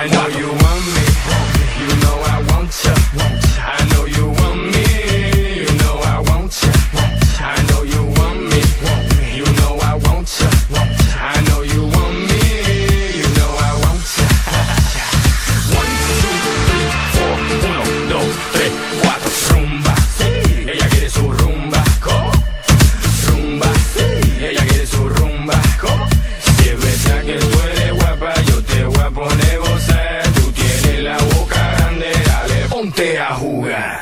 I know. You ponte a jugar.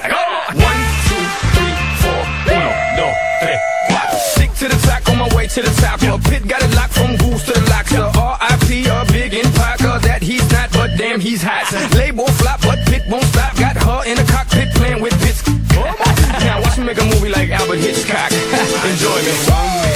One, two, three, four. Uno, dos, tres, cuatro. Stick to the top, on my way to the top. Your pit got it locked from goose to the locks. The R.I.P. a big in Parker that he's not, but damn he's hot. Label flop, but pit won't stop. Got her in the cockpit playing with bits. now watch me make a movie like Albert Hitchcock. Enjoy me.